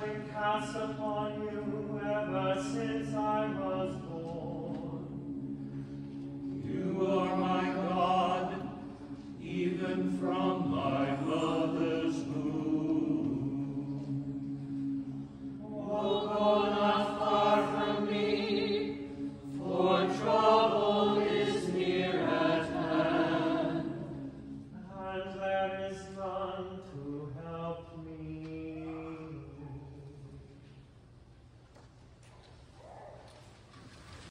been cast upon you ever since I